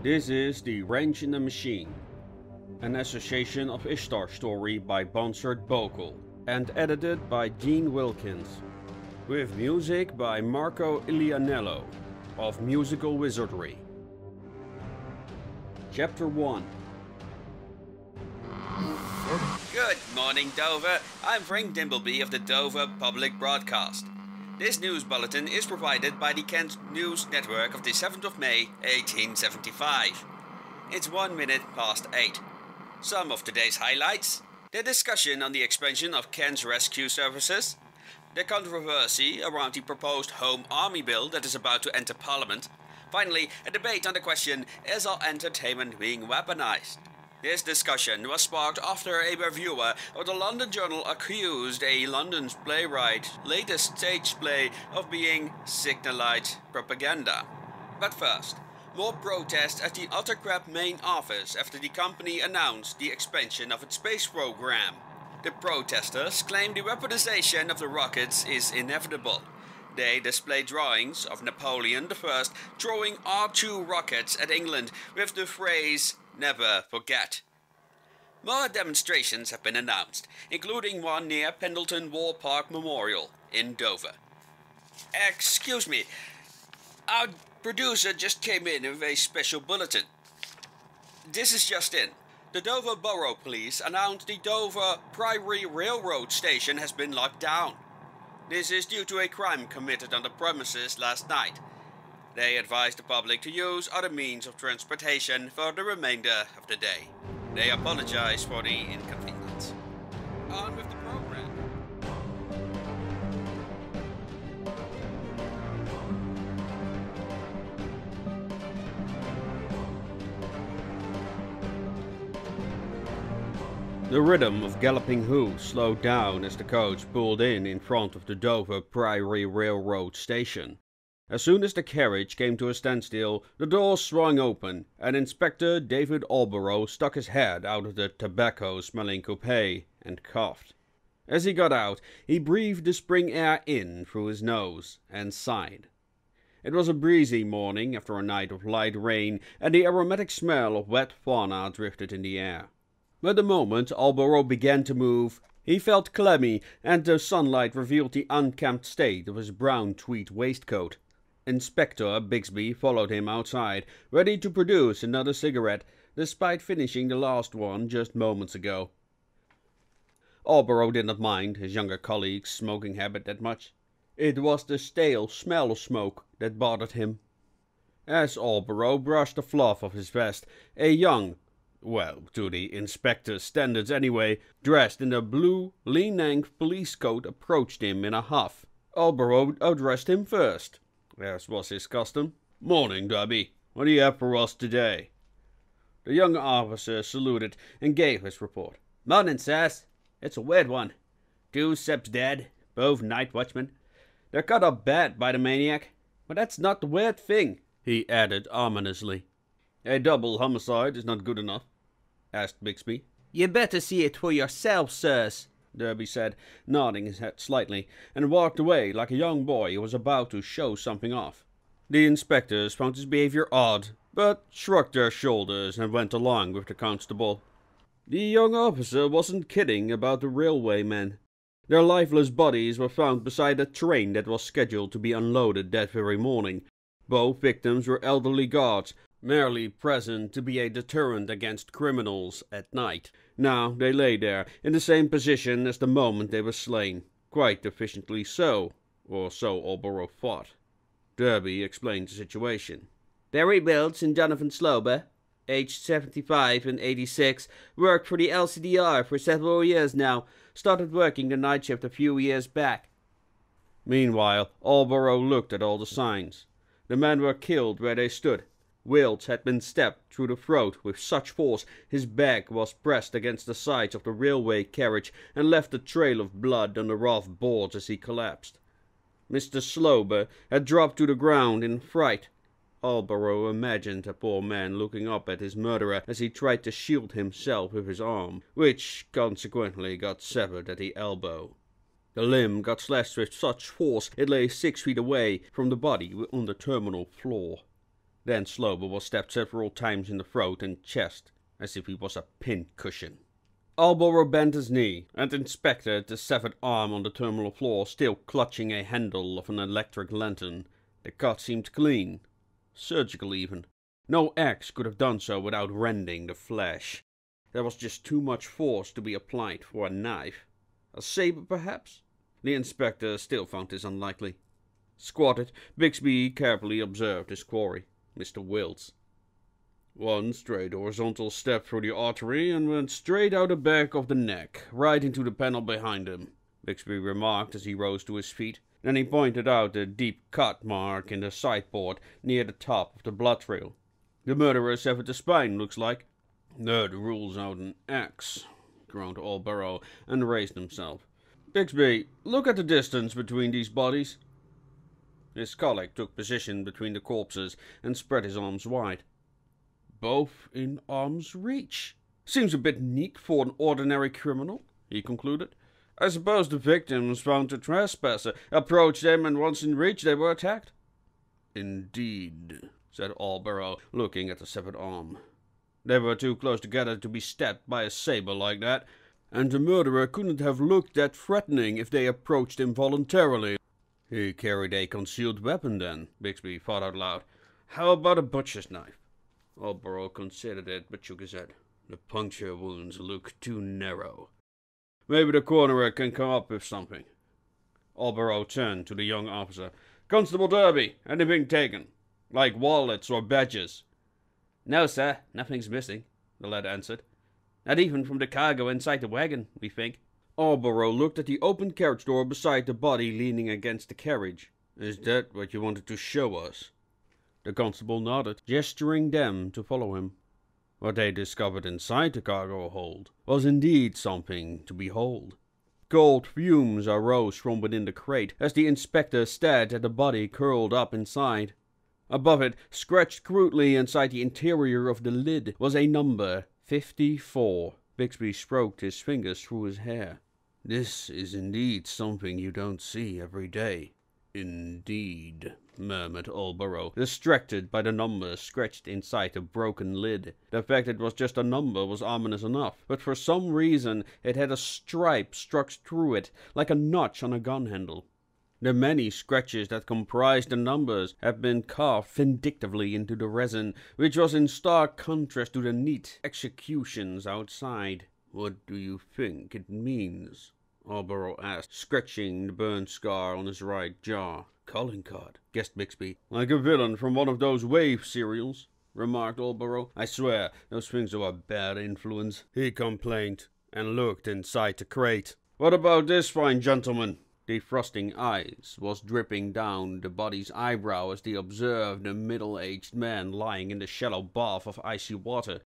This is The Wrench in the Machine, an association of Ishtar story by Bonsard Bokel and edited by Dean Wilkins, with music by Marco Ilianello of Musical Wizardry. Chapter 1 Good morning, Dover. I'm Frank Dimbleby of the Dover Public Broadcast. This news bulletin is provided by the Kent News Network of the 7th of May, 1875. It's one minute past eight. Some of today's highlights the discussion on the expansion of Kent's rescue services, the controversy around the proposed Home Army Bill that is about to enter Parliament, finally, a debate on the question is our entertainment being weaponized? This discussion was sparked after a reviewer of the London Journal accused a London playwright's latest stage play of being signalite propaganda. But first, more protests at the Autocrab main office after the company announced the expansion of its space program. The protesters claim the weaponization of the rockets is inevitable. They display drawings of Napoleon I throwing R2 rockets at England with the phrase never forget. More demonstrations have been announced, including one near Pendleton War Park Memorial in Dover. Excuse me, our producer just came in with a special bulletin. This is just in. The Dover Borough Police announced the Dover Priory Railroad Station has been locked down. This is due to a crime committed on the premises last night. They advise the public to use other means of transportation for the remainder of the day. They apologize for the inconvenience. On with the program. The rhythm of galloping hoofs slowed down as the coach pulled in in front of the Dover Priory Railroad Station. As soon as the carriage came to a standstill, the door swung open, and Inspector David Alborough stuck his head out of the tobacco-smelling coupe and coughed. As he got out, he breathed the spring air in through his nose and sighed. It was a breezy morning after a night of light rain, and the aromatic smell of wet fauna drifted in the air. But the moment Alborough began to move, he felt clammy, and the sunlight revealed the unkempt state of his brown tweed waistcoat. Inspector Bixby followed him outside, ready to produce another cigarette, despite finishing the last one just moments ago. Alborough did not mind his younger colleague's smoking habit that much. It was the stale smell of smoke that bothered him. As Alborough brushed the fluff of his vest, a young, well, to the inspector's standards anyway, dressed in a blue, lean-necked police coat approached him in a huff. Alborough addressed him first as was his custom. Morning, Derby. What do you have for us today? The young officer saluted and gave his report. Morning, sirs. It's a weird one. Two Seps dead, both night watchmen. They're cut up bad by the maniac, but that's not the weird thing, he added ominously. A double homicide is not good enough, asked Bixby. You better see it for yourself, sirs, Derby said, nodding his head slightly, and walked away like a young boy who was about to show something off. The inspectors found his behavior odd, but shrugged their shoulders and went along with the constable. The young officer wasn't kidding about the railway men. Their lifeless bodies were found beside a train that was scheduled to be unloaded that very morning. Both victims were elderly guards, merely present to be a deterrent against criminals at night. Now they lay there, in the same position as the moment they were slain. Quite efficiently so, or so Alborough thought. Derby explained the situation. Barry Wilts and Jonathan Slober, aged 75 and 86, worked for the LCDR for several years now, started working the night shift a few years back. Meanwhile, Alborough looked at all the signs. The men were killed where they stood, Wilts had been stabbed through the throat with such force his back was pressed against the sides of the railway carriage and left a trail of blood on the rough boards as he collapsed. Mr. Slober had dropped to the ground in fright. Alborough imagined the poor man looking up at his murderer as he tried to shield himself with his arm, which consequently got severed at the elbow. The limb got slashed with such force it lay six feet away from the body on the terminal floor. Then Slober was stabbed several times in the throat and chest, as if he was a pin cushion. Alborough bent his knee and inspected the severed arm on the terminal floor, still clutching a handle of an electric lantern. The cut seemed clean, surgical even. No axe could have done so without rending the flesh. There was just too much force to be applied for a knife. A saber, perhaps? The inspector still found this unlikely. Squatted, Bixby carefully observed his quarry, Mr. Wills. One straight horizontal step through the artery and went straight out the back of the neck, right into the panel behind him, Bixby remarked as he rose to his feet. Then he pointed out the deep cut mark in the sideboard near the top of the blood trail. The murderer severed the spine, looks like. That rules out an axe, groaned Alborough, and raised himself. Bixby, look at the distance between these bodies. His colleague took position between the corpses and spread his arms wide both in arm's reach. Seems a bit neat for an ordinary criminal, he concluded. I suppose the victims found the trespasser, approached them, and once in reach they were attacked. Indeed, said Alborough, looking at the severed arm. They were too close together to be stabbed by a saber like that, and the murderer couldn't have looked that threatening if they approached him voluntarily. He carried a concealed weapon, then, Bixby thought out loud. How about a butcher's knife? Alborough considered it, but shook his head. The puncture wounds look too narrow. Maybe the coroner can come up with something. Alborough turned to the young officer. Constable Derby, anything taken? Like wallets or badges? No, sir, nothing's missing, the lad answered. Not even from the cargo inside the wagon, we think. Alborough looked at the open carriage door beside the body leaning against the carriage. Is that what you wanted to show us? The constable nodded, gesturing them to follow him. What they discovered inside the cargo hold was indeed something to behold. Cold fumes arose from within the crate as the inspector stared at the body curled up inside. Above it, scratched crudely inside the interior of the lid, was a number 54. Bixby stroked his fingers through his hair. This is indeed something you don't see every day. Indeed murmured Alborough, distracted by the number scratched inside the broken lid. The fact it was just a number was ominous enough, but for some reason it had a stripe struck through it, like a notch on a gun handle. The many scratches that comprised the numbers had been carved vindictively into the resin, which was in stark contrast to the neat executions outside. What do you think it means? Alborough asked, scratching the burn scar on his right jaw. Calling card, guessed Bixby. Like a villain from one of those wave serials, remarked Alborough. I swear, those things are a bad influence, he complained, and looked inside the crate. What about this fine gentleman? The Defrosting ice was dripping down the body's eyebrow as they observed a middle-aged man lying in the shallow bath of icy water.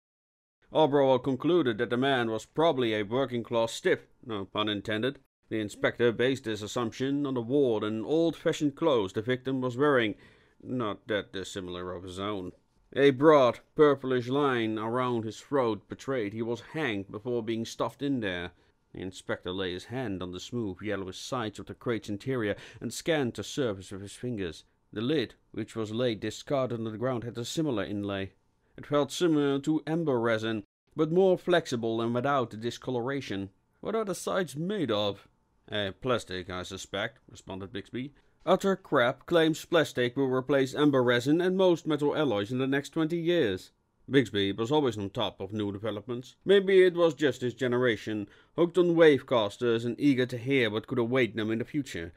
Alborough concluded that the man was probably a working-class stiff, no pun intended, the inspector based his assumption on the worn and old-fashioned clothes the victim was wearing, not that dissimilar of his own. A broad, purplish line around his throat betrayed he was hanged before being stuffed in there. The inspector laid his hand on the smooth, yellowish sides of the crate's interior and scanned the surface with his fingers. The lid, which was laid discarded on the ground, had a similar inlay. It felt similar to amber resin, but more flexible and without the discoloration. What are the sides made of? Uh, plastic, I suspect, responded Bixby. Utter crap claims plastic will replace amber resin and most metal alloys in the next twenty years. Bixby was always on top of new developments. Maybe it was just his generation, hooked on wavecasters and eager to hear what could await them in the future.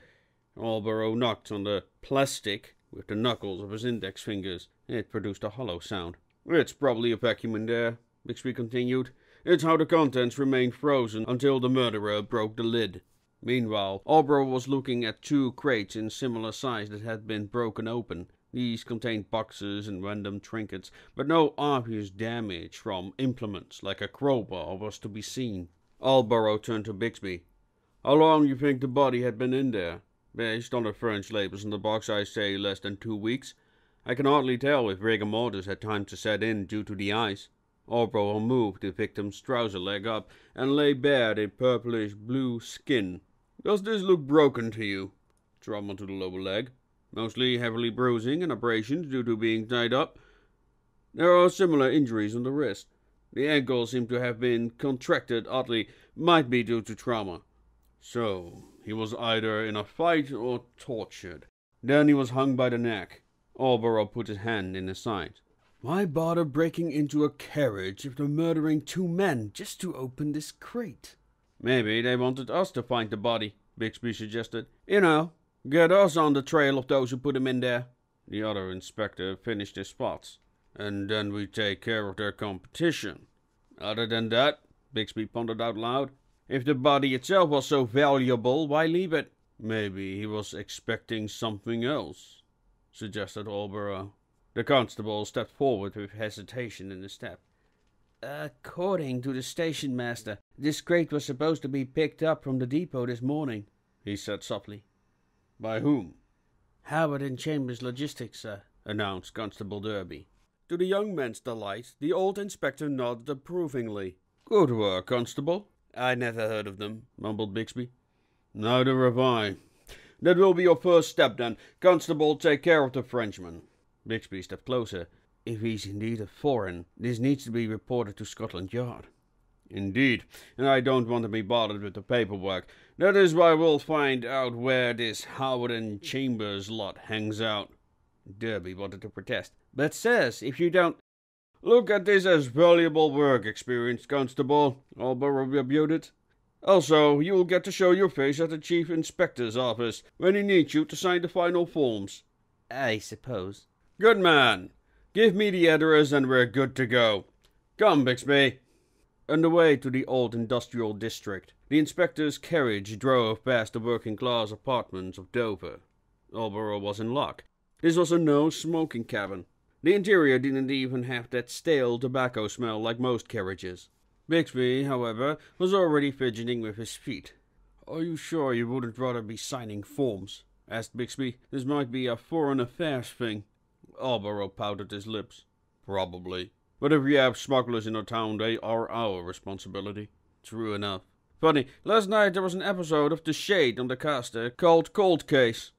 Alborough knocked on the plastic with the knuckles of his index fingers. It produced a hollow sound. It's probably a vacuum in there, Bixby continued. It's how the contents remained frozen until the murderer broke the lid. Meanwhile, Alborough was looking at two crates in similar size that had been broken open. These contained boxes and random trinkets, but no obvious damage from implements like a crowbar was to be seen. Alborough turned to Bixby. How long do you think the body had been in there? Based on the French labels in the box, I say less than two weeks. I can hardly tell if rigor mortis had time to set in due to the ice. Alborough moved the victim's trouser leg up and lay bare the purplish blue skin does this look broken to you? Trauma to the lower leg. Mostly heavily bruising and abrasions due to being tied up. There are similar injuries on the wrist. The ankle seemed to have been contracted oddly, might be due to trauma. So, he was either in a fight or tortured. Then he was hung by the neck. Alborough put his hand in his side. Why bother breaking into a carriage if they're murdering two men just to open this crate? Maybe they wanted us to find the body, Bixby suggested. You know, get us on the trail of those who put him in there. The other inspector finished his thoughts. And then we take care of their competition. Other than that, Bixby pondered out loud, if the body itself was so valuable, why leave it? Maybe he was expecting something else, suggested Alborough. The constable stepped forward with hesitation in his step. According to the station master, this crate was supposed to be picked up from the depot this morning, he said softly. By whom? Howard and Chambers Logistics, sir, announced Constable Derby. To the young man's delight, the old inspector nodded approvingly. Good work, Constable. I never heard of them, mumbled Bixby. Neither have I. That will be your first step, then. Constable, take care of the Frenchman. Bixby stepped closer. If he's indeed a foreign, this needs to be reported to Scotland Yard. Indeed, and I don't want to be bothered with the paperwork. That is why we'll find out where this Howard and Chambers lot hangs out. Derby wanted to protest. But, sirs, if you don't. Look at this as valuable work experience, Constable, Alborough rebuked. Also, you will get to show your face at the Chief Inspector's office when he needs you to sign the final forms. I suppose. Good man. Give me the address and we're good to go. Come, Bixby. On the way to the old industrial district, the inspector's carriage drove past the working class apartments of Dover. Alborough was in luck. This was a no smoking cabin. The interior didn't even have that stale tobacco smell like most carriages. Bixby, however, was already fidgeting with his feet. Are you sure you wouldn't rather be signing forms? asked Bixby. This might be a foreign affairs thing. Alborough pouted his lips. Probably. But if we have smugglers in our town, they are our responsibility. True enough. Funny, last night there was an episode of The Shade on the caster called Cold Case.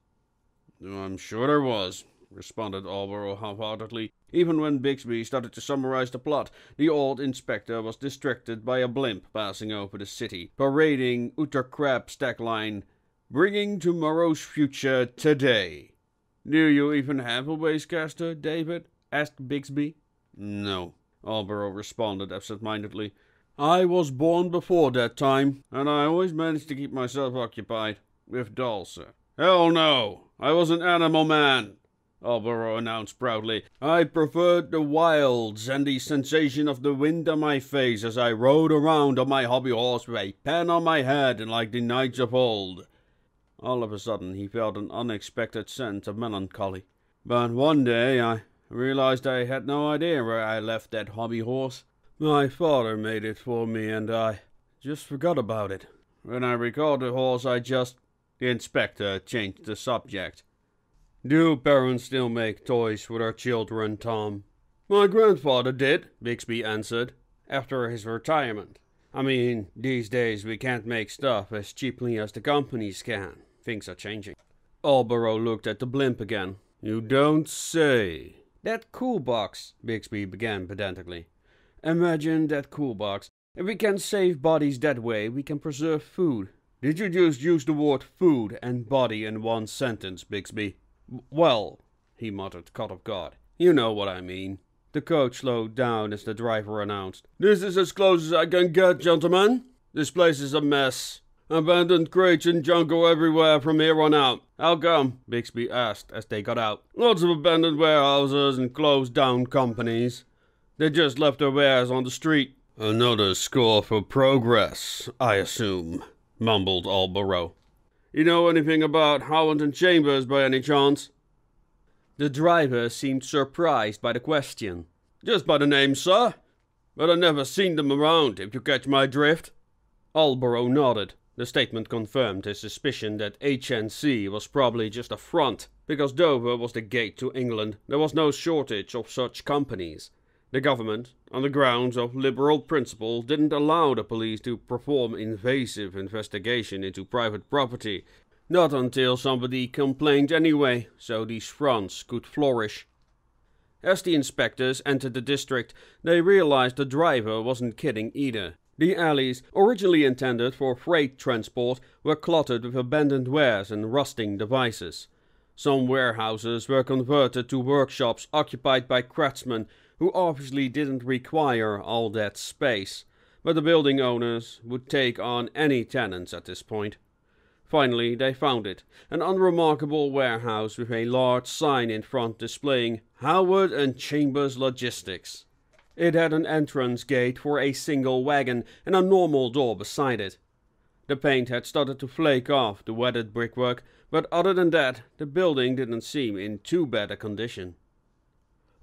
I'm sure there was, responded Alborough half-heartedly. Even when Bixby started to summarize the plot, the old inspector was distracted by a blimp passing over the city, parading Uther Crab's tagline, Bringing tomorrow's future today. Do you even have a wavecaster, David? asked Bixby. No, Alborough responded absent-mindedly. I was born before that time, and I always managed to keep myself occupied. With dolls, sir. Hell no! I was an animal man. Alborough announced proudly. I preferred the wilds and the sensation of the wind on my face as I rode around on my hobby horse with a pen on my head like the knights of old. All of a sudden he felt an unexpected sense of melancholy. But one day I realized I had no idea where I left that hobby horse. My father made it for me and I just forgot about it. When I recalled the horse I just... The inspector changed the subject. Do parents still make toys for their children, Tom? My grandfather did, Bixby answered, after his retirement. I mean, these days we can't make stuff as cheaply as the companies can. Things are changing. Alborough looked at the blimp again. You don't say. That cool box, Bixby began pedantically. Imagine that cool box. If we can save bodies that way, we can preserve food. Did you just use the word food and body in one sentence, Bixby? Well, he muttered, caught off guard. You know what I mean. The coach slowed down as the driver announced. This is as close as I can get, gentlemen. This place is a mess. Abandoned crates and jungle everywhere from here on out. How come? Bixby asked as they got out. Lots of abandoned warehouses and closed down companies. They just left their wares on the street. Another score for progress, I assume, mumbled Alborough. You know anything about Howard and Chambers by any chance? The driver seemed surprised by the question. Just by the name, sir. But I never seen them around, if you catch my drift. Alborough nodded. The statement confirmed his suspicion that HNC was probably just a front. Because Dover was the gate to England, there was no shortage of such companies. The government, on the grounds of liberal principle, didn't allow the police to perform invasive investigation into private property. Not until somebody complained anyway, so these fronts could flourish. As the inspectors entered the district, they realized the driver wasn't kidding either. The alleys, originally intended for freight transport, were cluttered with abandoned wares and rusting devices. Some warehouses were converted to workshops occupied by craftsmen who obviously didn't require all that space, but the building owners would take on any tenants at this point. Finally, they found it an unremarkable warehouse with a large sign in front displaying Howard and Chambers Logistics. It had an entrance gate for a single wagon and a normal door beside it. The paint had started to flake off the weathered brickwork, but other than that, the building didn't seem in too bad a condition.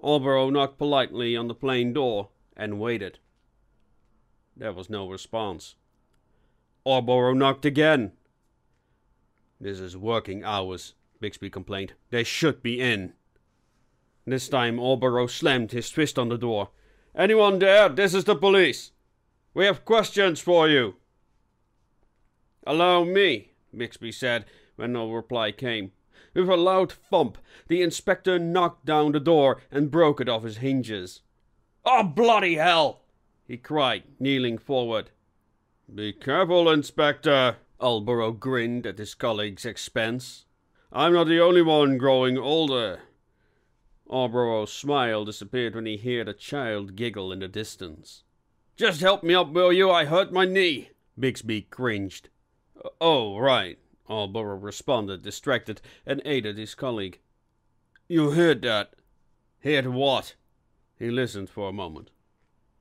Alborough knocked politely on the plain door and waited. There was no response. Alborough knocked again. This is working hours, Bixby complained. They should be in. This time Alborough slammed his fist on the door. Anyone there? This is the police. We have questions for you. Allow me, Bixby said when no reply came. With a loud thump, the inspector knocked down the door and broke it off its hinges. Oh, bloody hell! he cried, kneeling forward. Be careful, Inspector, Alborough grinned at his colleague's expense. I'm not the only one growing older. Alborough's smile disappeared when he heard a child giggle in the distance. Just help me up, will you? I hurt my knee. Bixby cringed. Oh, right, Alborough responded, distracted, and aided his colleague. You heard that? Heard what? He listened for a moment.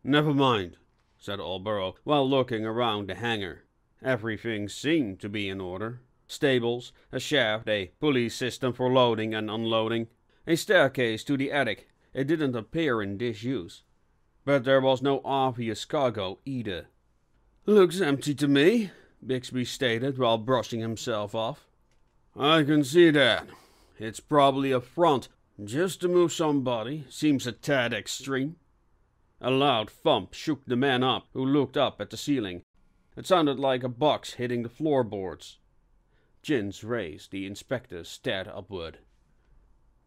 Never mind, said Alborough, while looking around the hangar. Everything seemed to be in order. Stables, a shaft, a pulley system for loading and unloading, a staircase to the attic. It didn't appear in disuse. But there was no obvious cargo either. Looks empty to me, Bixby stated while brushing himself off. I can see that. It's probably a front, just to move somebody. Seems a tad extreme. A loud thump shook the man up, who looked up at the ceiling. It sounded like a box hitting the floorboards. Chins raised, the inspector stared upward.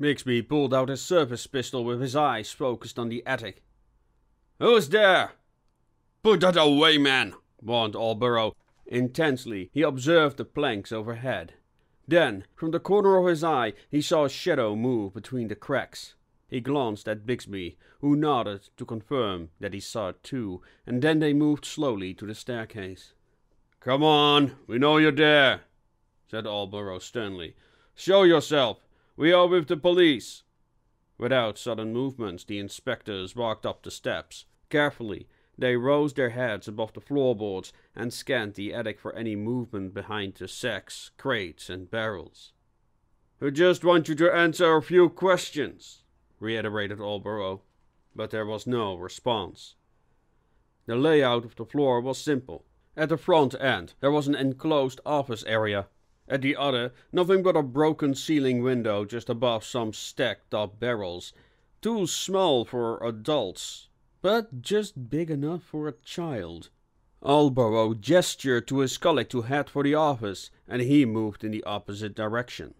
Bixby pulled out his service pistol with his eyes focused on the attic. Who's there? Put that away, man, warned Alborough. Intensely, he observed the planks overhead. Then, from the corner of his eye, he saw a shadow move between the cracks. He glanced at Bixby, who nodded to confirm that he saw it too, and then they moved slowly to the staircase. Come on, we know you're there, said Alborough sternly. Show yourself. We are with the police. Without sudden movements, the inspectors walked up the steps. Carefully, they rose their heads above the floorboards and scanned the attic for any movement behind the sacks, crates, and barrels. We just want you to answer a few questions, reiterated Alborough, but there was no response. The layout of the floor was simple. At the front end, there was an enclosed office area at the other, nothing but a broken ceiling window just above some stacked up barrels. Too small for adults, but just big enough for a child. Alborough gestured to his colleague to head for the office, and he moved in the opposite direction.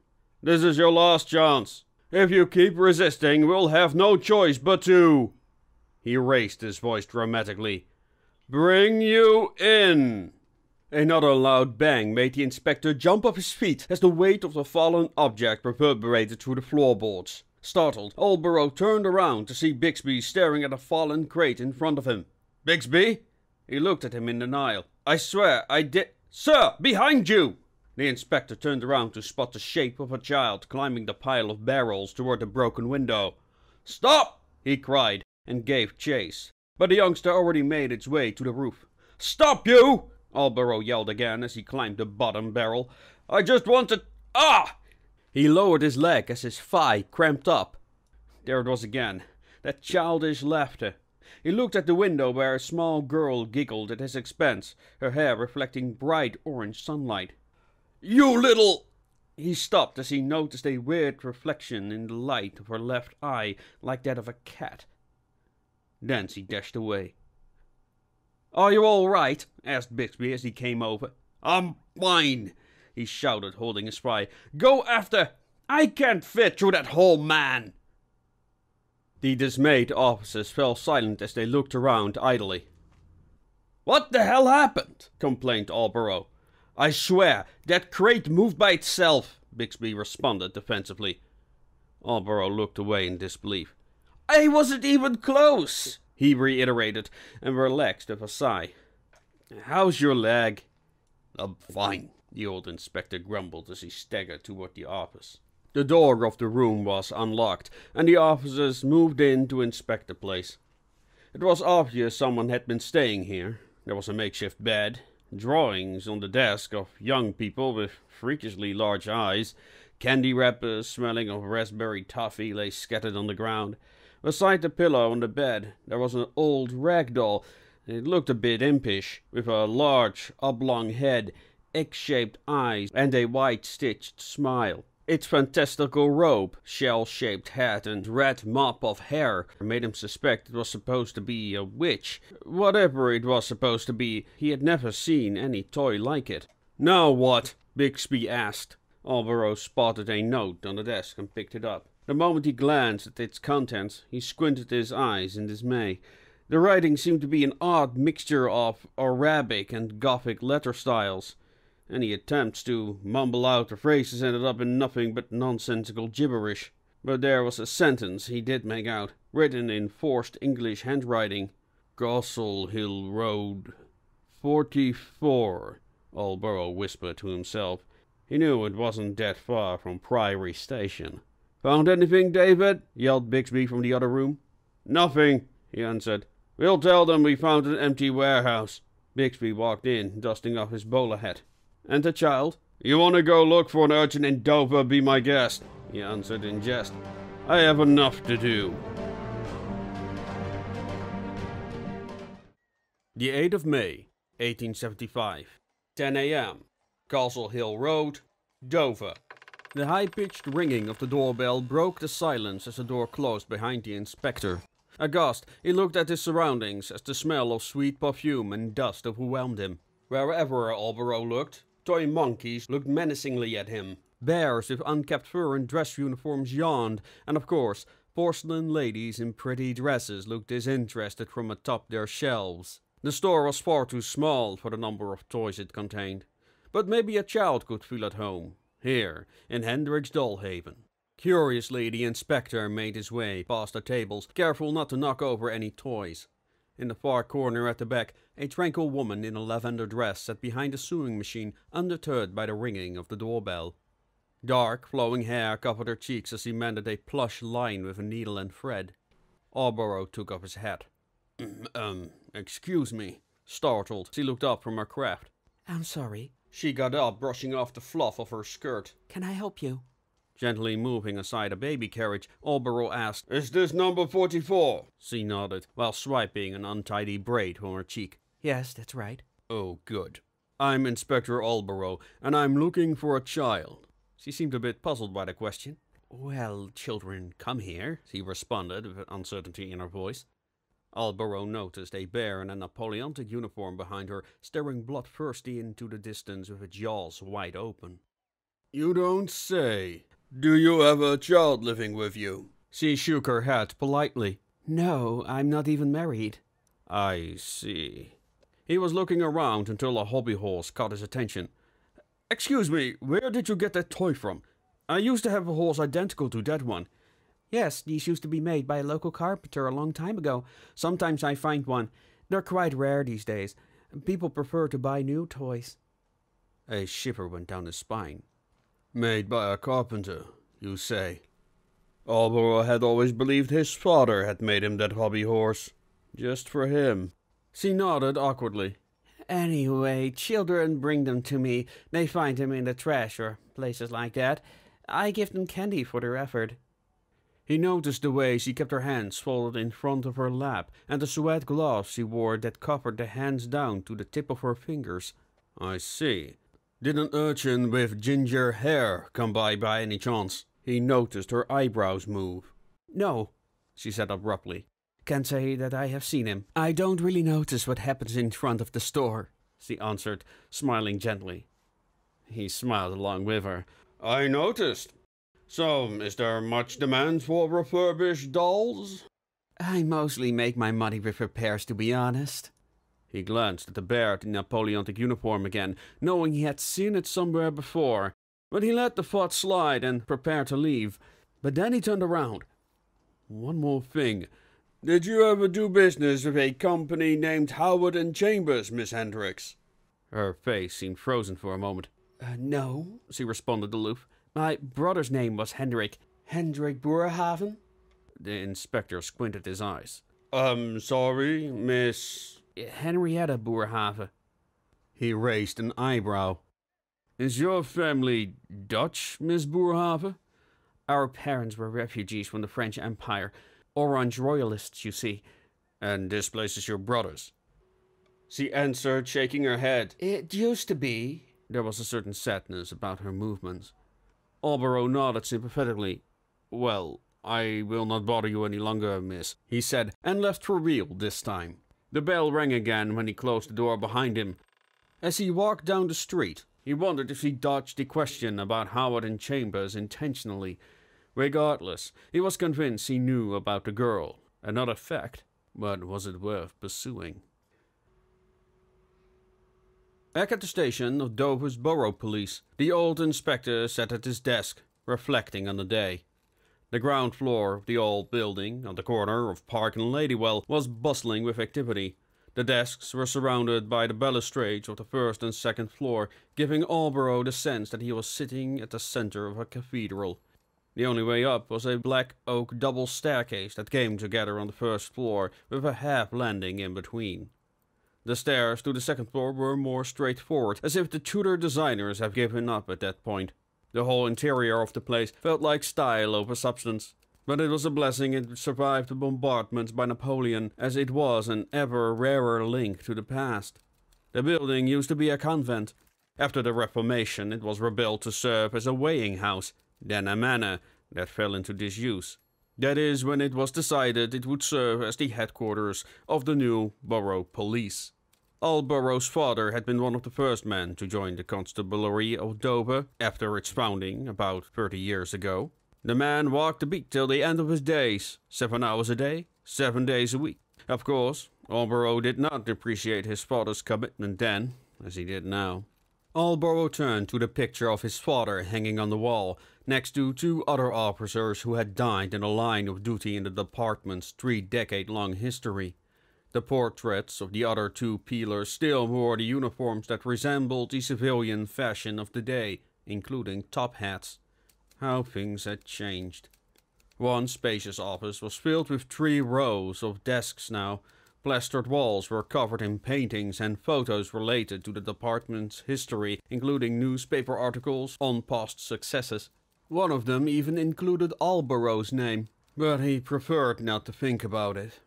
This is your last chance. If you keep resisting, we'll have no choice but to. He raised his voice dramatically. Bring you in. Another loud bang made the inspector jump off his feet as the weight of the fallen object reverberated through the floorboards. Startled, Alborough turned around to see Bixby staring at a fallen crate in front of him. Bixby? He looked at him in denial. I swear I did. Sir, behind you! The inspector turned around to spot the shape of a child climbing the pile of barrels toward the broken window. Stop! he cried, and gave chase. But the youngster already made its way to the roof. Stop, you! Alborough yelled again as he climbed the bottom barrel. I just want to. Ah! He lowered his leg as his thigh cramped up. There it was again, that childish laughter. He looked at the window where a small girl giggled at his expense, her hair reflecting bright orange sunlight. You little. He stopped as he noticed a weird reflection in the light of her left eye, like that of a cat. He dashed away. Are you all right? asked Bixby as he came over. I'm fine, he shouted, holding his spy. Go after. I can't fit through that hole, man. The dismayed officers fell silent as they looked around idly. What the hell happened? complained Alborough. I swear, that crate moved by itself, Bixby responded defensively. Alborough looked away in disbelief. I wasn't even close, he reiterated, and relaxed with a sigh. How's your leg? I'm fine, the old inspector grumbled as he staggered toward the office. The door of the room was unlocked, and the officers moved in to inspect the place. It was obvious someone had been staying here. There was a makeshift bed, drawings on the desk of young people with freakishly large eyes, candy wrappers smelling of raspberry toffee lay scattered on the ground. Beside the pillow on the bed there was an old rag doll. It looked a bit impish, with a large oblong head, egg-shaped eyes, and a white-stitched smile. Its fantastical robe, shell-shaped hat, and red mop of hair made him suspect it was supposed to be a witch. Whatever it was supposed to be, he had never seen any toy like it. Now what? Bixby asked. Alborough spotted a note on the desk and picked it up. The moment he glanced at its contents, he squinted his eyes in dismay. The writing seemed to be an odd mixture of Arabic and Gothic letter styles. Any attempts to mumble out the phrases ended up in nothing but nonsensical gibberish. But there was a sentence he did make out, written in forced English handwriting. Castle Hill Road, 44, Alborough whispered to himself. He knew it wasn't that far from Priory Station. Found anything, David? yelled Bixby from the other room. Nothing, he answered. We'll tell them we found an empty warehouse. Bixby walked in, dusting off his bowler hat. And the child? You want to go look for an urchin in Dover, be my guest, he answered in jest. I have enough to do. The 8th of May, 1875. 10 a.m. Castle Hill Road, Dover. The high-pitched ringing of the doorbell broke the silence as the door closed behind the inspector. Aghast, he looked at his surroundings as the smell of sweet perfume and dust overwhelmed him. Wherever Alborough looked, Toy monkeys looked menacingly at him. Bears with unkept fur and dress uniforms yawned, and of course, porcelain ladies in pretty dresses looked disinterested from atop their shelves. The store was far too small for the number of toys it contained. But maybe a child could feel at home, here, in Hendrik's Dollhaven. Curiously, the inspector made his way past the tables, careful not to knock over any toys. In the far corner at the back, a tranquil woman in a lavender dress sat behind a sewing machine, undeterred by the ringing of the doorbell. Dark, flowing hair covered her cheeks as she mended a plush line with a needle and thread. Alborough took off his hat. um, excuse me. Startled, she looked up from her craft. I'm sorry. She got up, brushing off the fluff of her skirt. Can I help you? Gently moving aside a baby carriage, Alborough asked, Is this number 44? She nodded, while swiping an untidy braid from her cheek. Yes, that's right. Oh, good. I'm Inspector Alborough, and I'm looking for a child. She seemed a bit puzzled by the question. Well, children come here, she responded with uncertainty in her voice. Alborough noticed a bear in a Napoleonic uniform behind her, staring bloodthirsty into the distance with its jaws wide open. You don't say. Do you have a child living with you? She shook her head politely. No, I'm not even married. I see. He was looking around until a hobby horse caught his attention. Excuse me, where did you get that toy from? I used to have a horse identical to that one. Yes, these used to be made by a local carpenter a long time ago. Sometimes I find one. They're quite rare these days. People prefer to buy new toys. A shiver went down his spine. Made by a carpenter, you say? Alborough had always believed his father had made him that hobby horse. Just for him. She nodded awkwardly. Anyway, children bring them to me. They find them in the trash or places like that. I give them candy for their effort. He noticed the way she kept her hands folded in front of her lap, and the suede gloves she wore that covered the hands down to the tip of her fingers. I see. Did an urchin with ginger hair come by by any chance? He noticed her eyebrows move. No, she said abruptly. Can't say that I have seen him. I don't really notice what happens in front of the store, she answered, smiling gently. He smiled along with her. I noticed. So, is there much demand for refurbished dolls? I mostly make my money with repairs, to be honest. He glanced at the bear in Napoleonic uniform again, knowing he had seen it somewhere before, but he let the thought slide and prepared to leave. But then he turned around. One more thing. Did you ever do business with a company named Howard and Chambers, Miss Hendricks? Her face seemed frozen for a moment. Uh, no, she responded aloof. My brother's name was Hendrik. Hendrik Boerhaven? The inspector squinted his eyes. I'm sorry, Miss. Henrietta Boerhaven. He raised an eyebrow. Is your family Dutch, Miss Boerhaven? Our parents were refugees from the French Empire. Orange royalists, you see. And this place is your brother's? She answered, shaking her head. It used to be. There was a certain sadness about her movements. Alborough nodded sympathetically. Well, I will not bother you any longer, miss, he said, and left for real this time. The bell rang again when he closed the door behind him. As he walked down the street, he wondered if he dodged the question about Howard and Chambers intentionally. Regardless, he was convinced he knew about the girl. Another fact, but was it worth pursuing? Back at the station of Dover's Borough Police, the old inspector sat at his desk, reflecting on the day. The ground floor of the old building, on the corner of Park and Ladywell, was bustling with activity. The desks were surrounded by the balustrades of the first and second floor, giving Alborough the sense that he was sitting at the center of a cathedral. The only way up was a black oak double staircase that came together on the first floor, with a half landing in between. The stairs to the second floor were more straightforward, as if the Tudor designers had given up at that point. The whole interior of the place felt like style over substance. But it was a blessing it survived the bombardments by Napoleon, as it was an ever rarer link to the past. The building used to be a convent. After the Reformation, it was rebuilt to serve as a weighing house, then a manor that fell into disuse. That is when it was decided it would serve as the headquarters of the new borough police. Alborough's father had been one of the first men to join the constabulary of Dover after its founding about thirty years ago. The man walked the beat till the end of his days, seven hours a day, seven days a week. Of course, Alborough did not appreciate his father's commitment then, as he did now. Alborough turned to the picture of his father hanging on the wall, next to two other officers who had died in the line of duty in the department's three decade long history. The portraits of the other two peelers still wore the uniforms that resembled the civilian fashion of the day, including top hats. How things had changed. One spacious office was filled with three rows of desks now, Plastered walls were covered in paintings and photos related to the department's history, including newspaper articles on past successes. One of them even included Alborough's name, but he preferred not to think about it.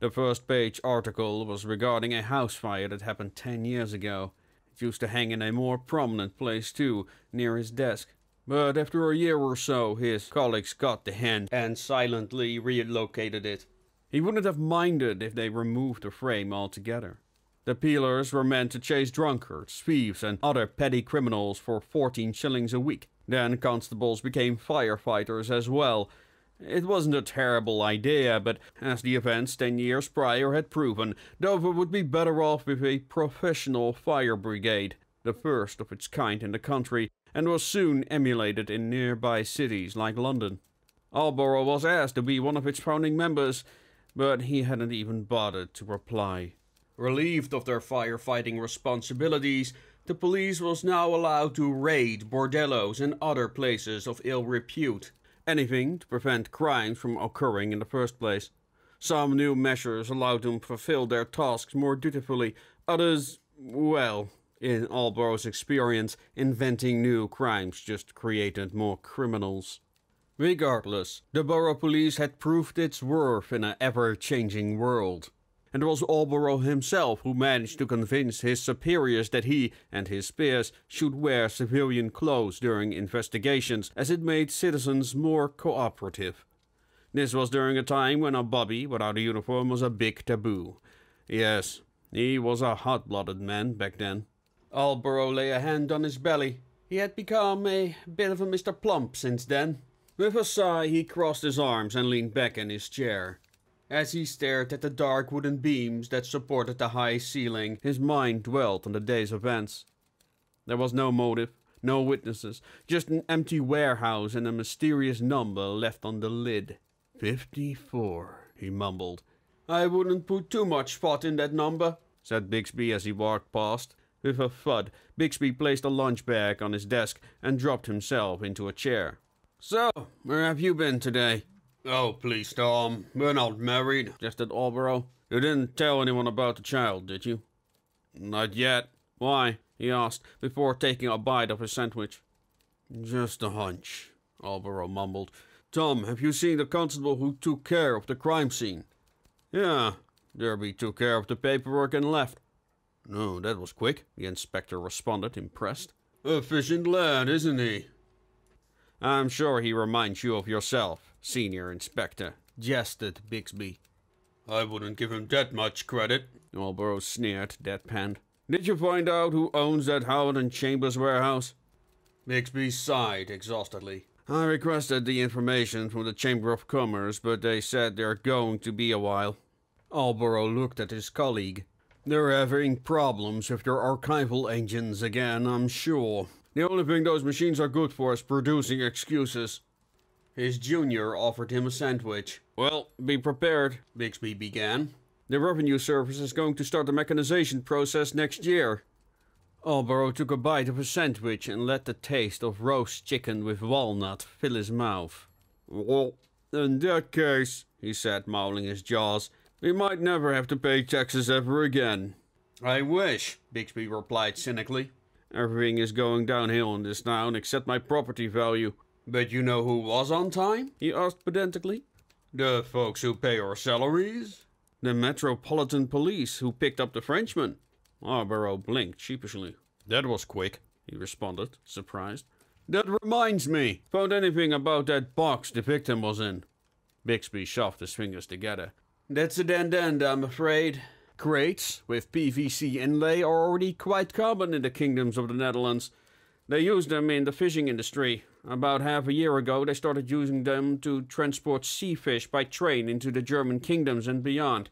The first page article was regarding a house fire that happened ten years ago. It used to hang in a more prominent place too, near his desk. But after a year or so, his colleagues got the hint and silently relocated it. He wouldn't have minded if they removed the frame altogether. The peelers were meant to chase drunkards, thieves, and other petty criminals for 14 shillings a week. Then constables became firefighters as well. It wasn't a terrible idea, but as the events ten years prior had proven, Dover would be better off with a professional fire brigade, the first of its kind in the country, and was soon emulated in nearby cities like London. Alborough was asked to be one of its founding members, but he hadn't even bothered to reply. Relieved of their firefighting responsibilities, the police was now allowed to raid bordellos and other places of ill repute, anything to prevent crimes from occurring in the first place. Some new measures allowed them to fulfill their tasks more dutifully, others, well, in Alborough's experience, inventing new crimes just created more criminals. Regardless, the borough police had proved its worth in an ever-changing world. And it was Alborough himself who managed to convince his superiors that he and his peers should wear civilian clothes during investigations, as it made citizens more cooperative. This was during a time when a bobby without a uniform was a big taboo. Yes, he was a hot-blooded man back then. Alborough lay a hand on his belly. He had become a bit of a Mr. Plump since then. With a sigh, he crossed his arms and leaned back in his chair. As he stared at the dark wooden beams that supported the high ceiling, his mind dwelt on the day's events. There was no motive, no witnesses, just an empty warehouse and a mysterious number left on the lid. Fifty-four, he mumbled. I wouldn't put too much thought in that number, said Bixby as he walked past. With a thud, Bixby placed a lunch bag on his desk and dropped himself into a chair. So, where have you been today? Oh, please, Tom. We're not married, suggested Alborough. You didn't tell anyone about the child, did you? Not yet. Why? he asked, before taking a bite of his sandwich. Just a hunch, Alborough mumbled. Tom, have you seen the constable who took care of the crime scene? Yeah, Derby took care of the paperwork and left. No, that was quick, the inspector responded, impressed. Efficient lad, isn't he? I'm sure he reminds you of yourself, senior inspector, jested Bixby. I wouldn't give him that much credit, Alborough sneered, deadpan. Did you find out who owns that Howard and Chambers warehouse? Bixby sighed exhaustedly. I requested the information from the Chamber of Commerce, but they said they're going to be a while. Alborough looked at his colleague. They're having problems with their archival engines again, I'm sure. The only thing those machines are good for is producing excuses. His junior offered him a sandwich. Well, be prepared, Bixby began. The Revenue Service is going to start the mechanization process next year. Alborough took a bite of his sandwich and let the taste of roast chicken with walnut fill his mouth. Well, in that case, he said, mauling his jaws, we might never have to pay taxes ever again. I wish, Bixby replied cynically. Everything is going downhill in this town except my property value. But you know who was on time? he asked pedantically. The folks who pay our salaries? The Metropolitan Police who picked up the Frenchman. Alborough blinked sheepishly. That was quick, he responded, surprised. That reminds me. Found anything about that box the victim was in? Bixby shoved his fingers together. That's a end, I'm afraid. Crates with PVC inlay are already quite common in the kingdoms of the Netherlands. They use them in the fishing industry. About half a year ago, they started using them to transport sea fish by train into the German kingdoms and beyond.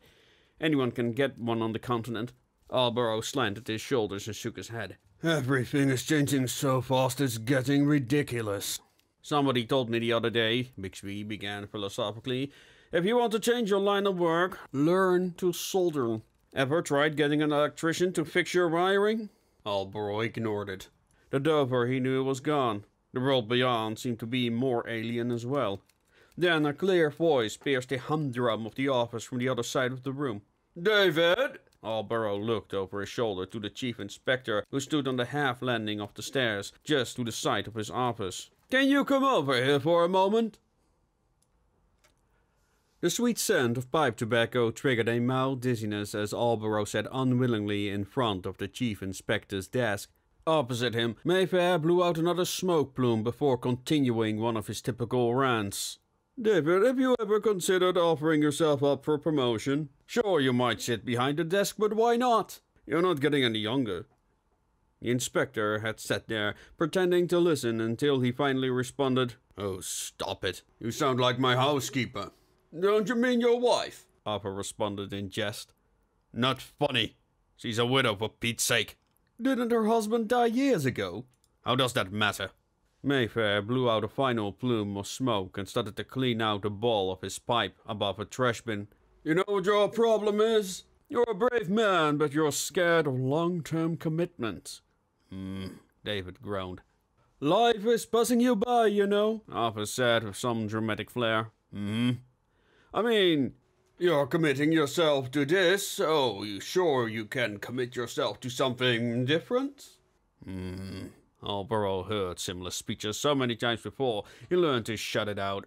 Anyone can get one on the continent. Alborough slanted his shoulders and shook his head. Everything is changing so fast it's getting ridiculous. Somebody told me the other day, Bixby began philosophically, if you want to change your line of work, learn to solder. Ever tried getting an electrician to fix your wiring? Alborough ignored it. The Dover he knew was gone. The world beyond seemed to be more alien as well. Then a clear voice pierced the humdrum of the office from the other side of the room. David! Alborough looked over his shoulder to the chief inspector, who stood on the half landing of the stairs, just to the side of his office. Can you come over here for a moment? The sweet scent of pipe tobacco triggered a mild dizziness as Alborough sat unwillingly in front of the chief inspector's desk. Opposite him, Mayfair blew out another smoke plume before continuing one of his typical rants. David, have you ever considered offering yourself up for promotion? Sure, you might sit behind a desk, but why not? You're not getting any younger. The inspector had sat there, pretending to listen until he finally responded, Oh, stop it. You sound like my housekeeper. Don't you mean your wife? Arthur responded in jest. Not funny. She's a widow, for Pete's sake. Didn't her husband die years ago? How does that matter? Mayfair blew out a final plume of smoke and started to clean out the bowl of his pipe above a trash bin. You know what your problem is? You're a brave man, but you're scared of long-term commitment. Hmm, David groaned. Life is passing you by, you know, Arthur said with some dramatic flair. Hmm. I mean, you're committing yourself to this. Oh, you sure you can commit yourself to something different? Hmm. Heard similar speeches so many times before, he learned to shut it out.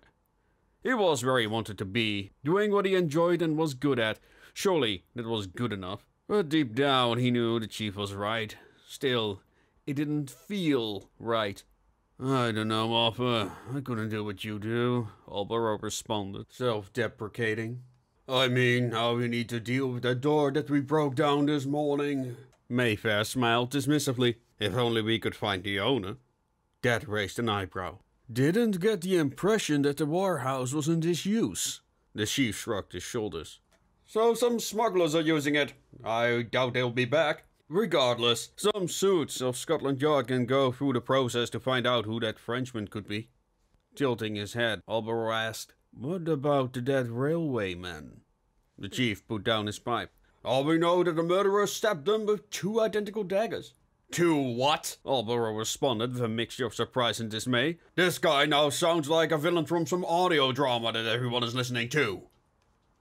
He was where he wanted to be, doing what he enjoyed and was good at. Surely that was good enough. But deep down he knew the chief was right. Still, it didn't feel right. I don't know, Arthur. I couldn't do what you do, Alborough responded, self-deprecating. I mean, how we need to deal with that door that we broke down this morning. Mayfair smiled dismissively. If only we could find the owner. Dad raised an eyebrow. Didn't get the impression that the warehouse was in disuse. The chief shrugged his shoulders. So some smugglers are using it. I doubt they'll be back. Regardless, some suits of Scotland Yard can go through the process to find out who that Frenchman could be. Tilting his head, Alborough asked, What about the dead railwayman? The chief put down his pipe. All we know that the murderer stabbed them with two identical daggers. Two what? Alborough responded with a mixture of surprise and dismay. This guy now sounds like a villain from some audio drama that everyone is listening to.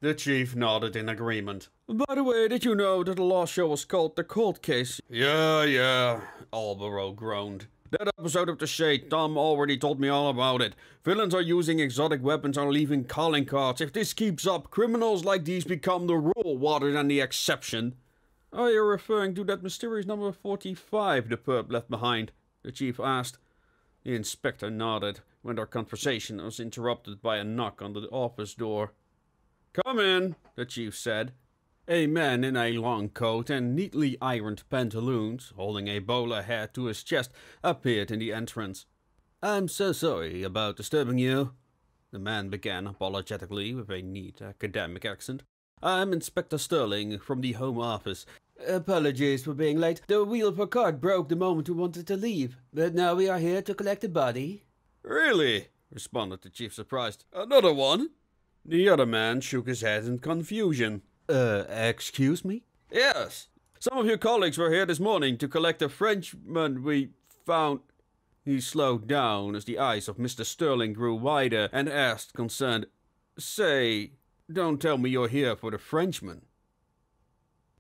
The chief nodded in agreement. By the way, did you know that the last show was called The Cold Case? Yeah, yeah, Alborough groaned. That episode of The Shade, Tom already told me all about it. Villains are using exotic weapons or leaving calling cards. If this keeps up, criminals like these become the rule rather than the exception. Oh, are you referring to that mysterious number 45 the perp left behind? The chief asked. The inspector nodded when their conversation was interrupted by a knock on the office door. Come in, the chief said. A man in a long coat and neatly ironed pantaloons, holding a bowler hat to his chest, appeared in the entrance. I'm so sorry about disturbing you, the man began apologetically with a neat academic accent. I'm Inspector Sterling from the Home Office. Apologies for being late. The wheel of cart broke the moment we wanted to leave, but now we are here to collect the body. Really? responded the chief, surprised. Another one? The other man shook his head in confusion. Uh, excuse me? Yes. Some of your colleagues were here this morning to collect a Frenchman we found. He slowed down as the eyes of Mr. Sterling grew wider and asked, concerned, Say, don't tell me you're here for the Frenchman.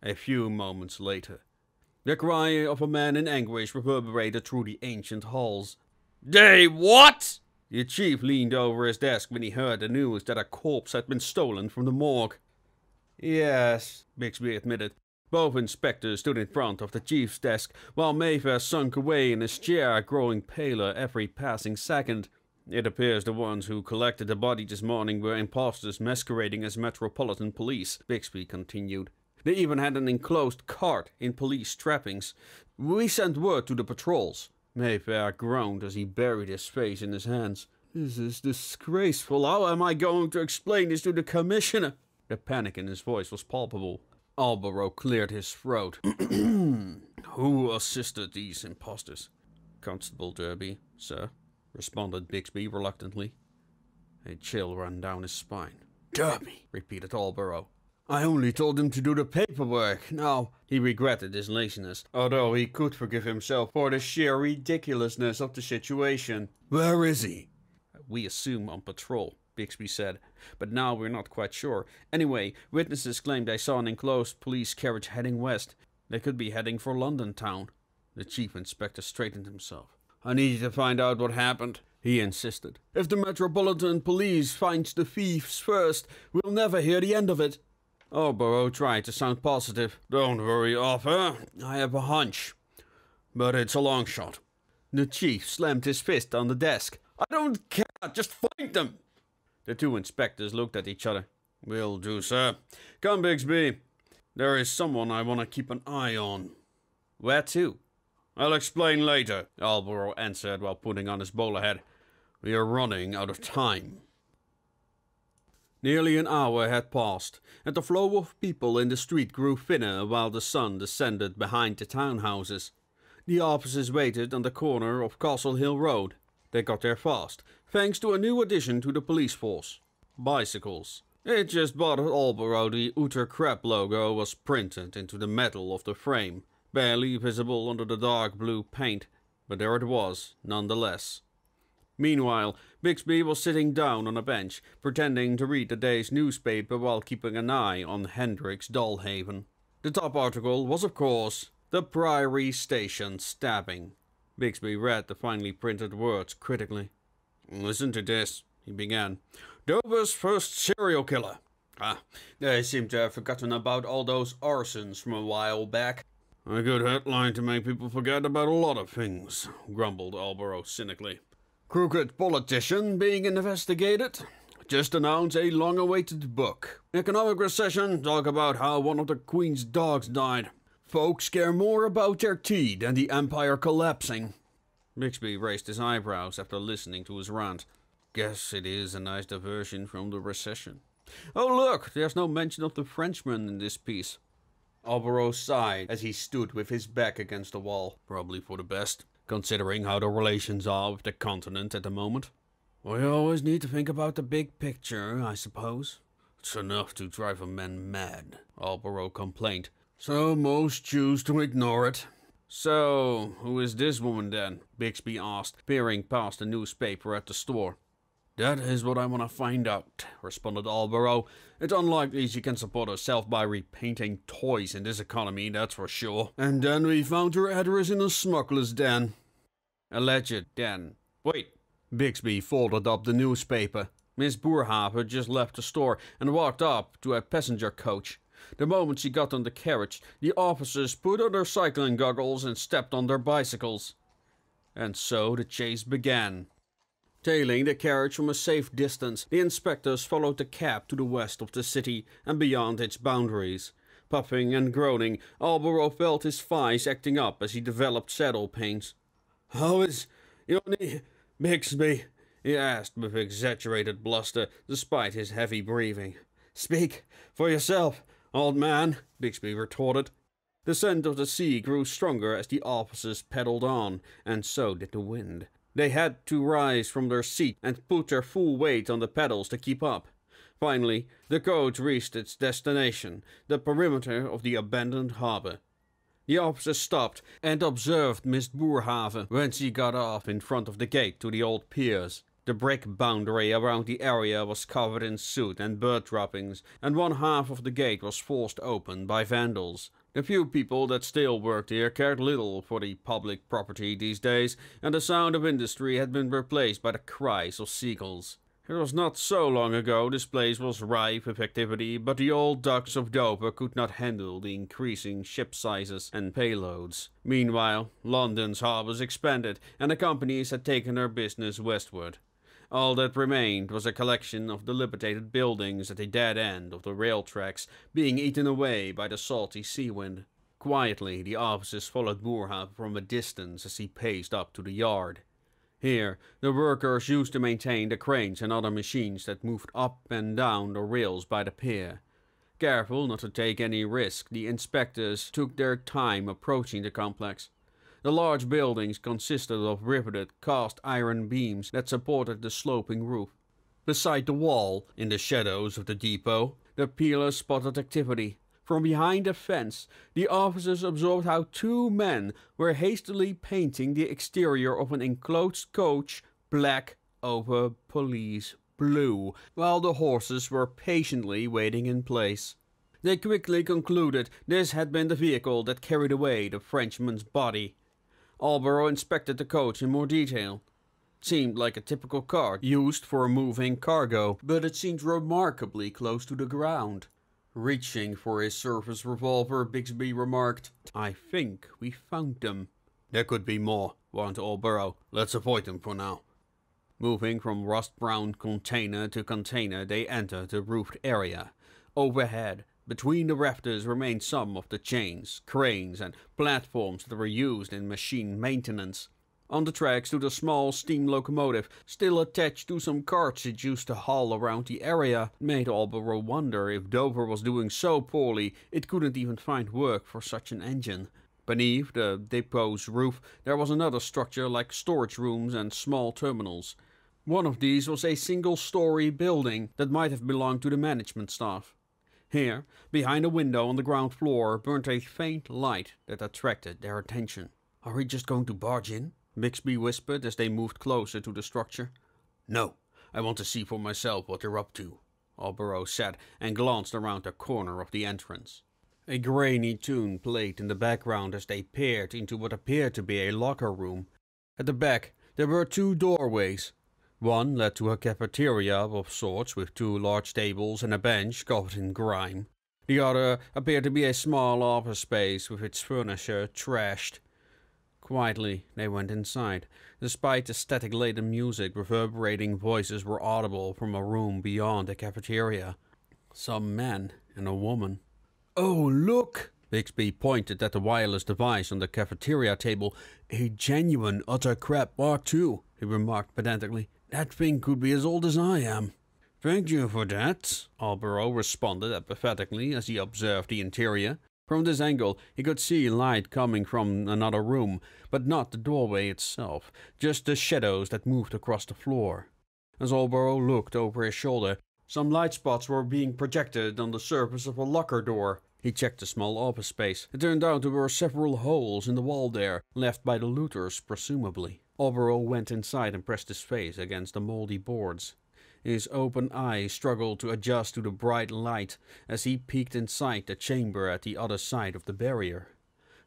A few moments later, the cry of a man in anguish reverberated through the ancient halls. They what? The chief leaned over his desk when he heard the news that a corpse had been stolen from the morgue. Yes, Bixby admitted. Both inspectors stood in front of the chief's desk, while Mayfair sunk away in his chair, growing paler every passing second. It appears the ones who collected the body this morning were impostors masquerading as Metropolitan Police, Bixby continued. They even had an enclosed cart in police trappings. We sent word to the patrols. Mayfair groaned as he buried his face in his hands. This is disgraceful. How am I going to explain this to the commissioner? The panic in his voice was palpable. Alborough cleared his throat. Who assisted these impostors? Constable Derby, sir, responded Bixby reluctantly. A chill ran down his spine. Derby, repeated Alborough. I only told him to do the paperwork. Now, he regretted his laziness, although he could forgive himself for the sheer ridiculousness of the situation. Where is he? We assume on patrol, Bixby said, but now we're not quite sure. Anyway, witnesses claim they saw an enclosed police carriage heading west. They could be heading for London town. The chief inspector straightened himself. I need you to find out what happened, he insisted. If the Metropolitan Police finds the thieves first, we'll never hear the end of it. Oh, Alborough tried to sound positive. Don't worry, Arthur. I have a hunch. But it's a long shot. The chief slammed his fist on the desk. I don't care. Just find them. The two inspectors looked at each other. Will do, sir. Come, Bixby. There is someone I want to keep an eye on. Where to? I'll explain later, Alborough answered while putting on his bowler hat. We are running out of time. Nearly an hour had passed, and the flow of people in the street grew thinner while the sun descended behind the townhouses. The officers waited on the corner of Castle Hill Road. They got there fast, thanks to a new addition to the police force bicycles. It just bothered Alborough the Utter Crap logo was printed into the metal of the frame, barely visible under the dark blue paint, but there it was, nonetheless. Meanwhile, Bixby was sitting down on a bench, pretending to read the day's newspaper while keeping an eye on Hendrik's Dolhaven. The top article was, of course, the Priory Station stabbing. Bixby read the finely printed words critically. Listen to this, he began. Dover's first serial killer. Ah, they seem to have forgotten about all those arsons from a while back. A good headline to make people forget about a lot of things, grumbled Alborough cynically. Crooked politician being investigated. Just announced a long awaited book. Economic recession, talk about how one of the Queen's dogs died. Folks care more about their tea than the empire collapsing. Bixby raised his eyebrows after listening to his rant. Guess it is a nice diversion from the recession. Oh, look, there's no mention of the Frenchman in this piece. Alborough sighed as he stood with his back against the wall. Probably for the best, considering how the relations are with the continent at the moment. We always need to think about the big picture, I suppose. It's enough to drive a man mad, Alborough complained. So most choose to ignore it. So, who is this woman then? Bixby asked, peering past the newspaper at the store. That is what I want to find out, responded Alborough. It's unlikely she can support herself by repainting toys in this economy, that's for sure. And then we found her address in a smuggler's den. Alleged den. Wait. Bixby folded up the newspaper. Miss Boerhaave just left the store and walked up to a passenger coach. The moment she got on the carriage, the officers put on their cycling goggles and stepped on their bicycles. And so the chase began. Tailing the carriage from a safe distance, the inspectors followed the cab to the west of the city and beyond its boundaries. Puffing and groaning, Alborough felt his thighs acting up as he developed saddle pains. How is your knee, Bixby? he asked with exaggerated bluster, despite his heavy breathing. Speak for yourself, old man, Bixby retorted. The scent of the sea grew stronger as the officers pedaled on, and so did the wind. They had to rise from their seat and put their full weight on the pedals to keep up. Finally, the coach reached its destination, the perimeter of the abandoned harbor. The officer stopped and observed Miss Boerhaave when she got off in front of the gate to the old piers. The brick boundary around the area was covered in soot and bird droppings, and one half of the gate was forced open by vandals. The few people that still worked here cared little for the public property these days, and the sound of industry had been replaced by the cries of seagulls. It was not so long ago this place was rife with activity, but the old docks of Dover could not handle the increasing ship sizes and payloads. Meanwhile, London's harbours expanded, and the companies had taken their business westward. All that remained was a collection of dilapidated buildings at the dead end of the rail tracks, being eaten away by the salty sea wind. Quietly, the officers followed Boerhaave from a distance as he paced up to the yard. Here, the workers used to maintain the cranes and other machines that moved up and down the rails by the pier. Careful not to take any risk, the inspectors took their time approaching the complex. The large buildings consisted of riveted cast iron beams that supported the sloping roof. Beside the wall, in the shadows of the depot, the peelers spotted activity. From behind a fence, the officers observed how two men were hastily painting the exterior of an enclosed coach black over police blue, while the horses were patiently waiting in place. They quickly concluded this had been the vehicle that carried away the Frenchman's body. Alborough inspected the coach in more detail. It seemed like a typical car used for moving cargo, but it seemed remarkably close to the ground. Reaching for his service revolver, Bixby remarked, I think we found them. There could be more, warned Alborough. Let's avoid them for now. Moving from rust-brown container to container, they entered the roofed area. Overhead, between the rafters remained some of the chains, cranes, and platforms that were used in machine maintenance. On the tracks stood a small steam locomotive, still attached to some carts it used to haul around the area. Made Alborough wonder if Dover was doing so poorly it couldn't even find work for such an engine. Beneath the depot's roof there was another structure like storage rooms and small terminals. One of these was a single-story building that might have belonged to the management staff. Here, behind a window on the ground floor, burnt a faint light that attracted their attention. Are we just going to barge in? Bixby whispered as they moved closer to the structure. No, I want to see for myself what they're up to, Alborough said, and glanced around the corner of the entrance. A grainy tune played in the background as they peered into what appeared to be a locker room. At the back, there were two doorways, one led to a cafeteria of sorts with two large tables and a bench covered in grime. The other appeared to be a small office space with its furniture trashed. Quietly, they went inside. Despite the static laden music, reverberating voices were audible from a room beyond the cafeteria. Some men and a woman. Oh, look! Bixby pointed at the wireless device on the cafeteria table. A genuine utter crap Mark II, he remarked pedantically. That thing could be as old as I am. Thank you for that, Alborough responded apathetically as he observed the interior. From this angle, he could see light coming from another room, but not the doorway itself, just the shadows that moved across the floor. As Alborough looked over his shoulder, some light spots were being projected on the surface of a locker door. He checked the small office space. It turned out there were several holes in the wall there, left by the looters, presumably. Alborough went inside and pressed his face against the moldy boards. His open eyes struggled to adjust to the bright light as he peeked inside the chamber at the other side of the barrier.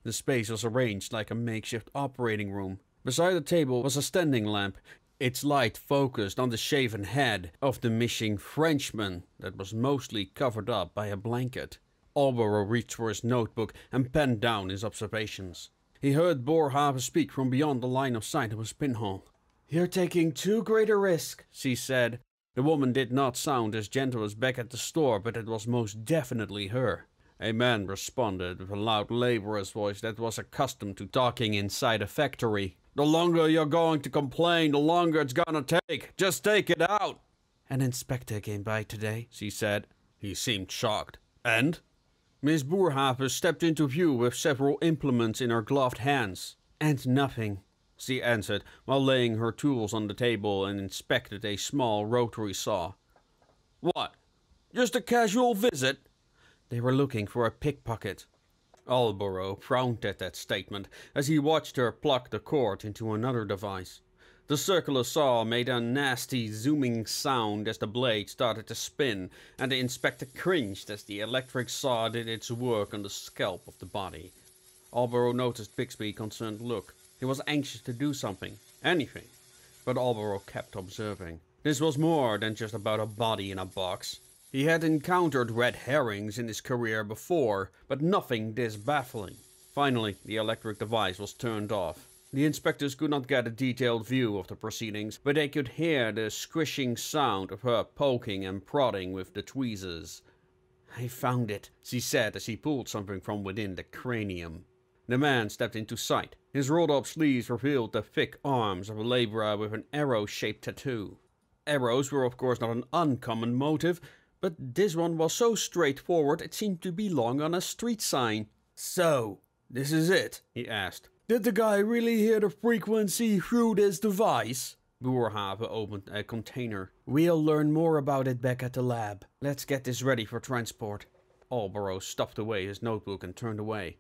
The space was arranged like a makeshift operating room. Beside the table was a standing lamp, its light focused on the shaven head of the missing Frenchman that was mostly covered up by a blanket. Alborough reached for his notebook and penned down his observations. He heard Boerhaave speak from beyond the line of sight of his pinhole. You're taking too great a risk, she said. The woman did not sound as gentle as back at the store, but it was most definitely her. A man responded with a loud laborer's voice that was accustomed to talking inside a factory. The longer you're going to complain, the longer it's gonna take. Just take it out. An inspector came by today, she said. He seemed shocked. And? Miss Boerhaave stepped into view with several implements in her gloved hands. And nothing she answered, while laying her tools on the table and inspected a small rotary saw. What? Just a casual visit? They were looking for a pickpocket. Alborough frowned at that statement as he watched her pluck the cord into another device. The circular saw made a nasty zooming sound as the blade started to spin, and the inspector cringed as the electric saw did its work on the scalp of the body. Alborough noticed Bixby's concerned look. He was anxious to do something, anything, but Alborough kept observing. This was more than just about a body in a box. He had encountered red herrings in his career before, but nothing this baffling. Finally, the electric device was turned off. The inspectors could not get a detailed view of the proceedings, but they could hear the squishing sound of her poking and prodding with the tweezers. I found it, she said as she pulled something from within the cranium. The man stepped into sight. His rolled up sleeves revealed the thick arms of a laborer with an arrow shaped tattoo. Arrows were, of course, not an uncommon motive, but this one was so straightforward it seemed to belong on a street sign. So, this is it? he asked. Did the guy really hear the frequency through this device? Boerhaave opened a container. We'll learn more about it back at the lab. Let's get this ready for transport. Alborough stuffed away his notebook and turned away.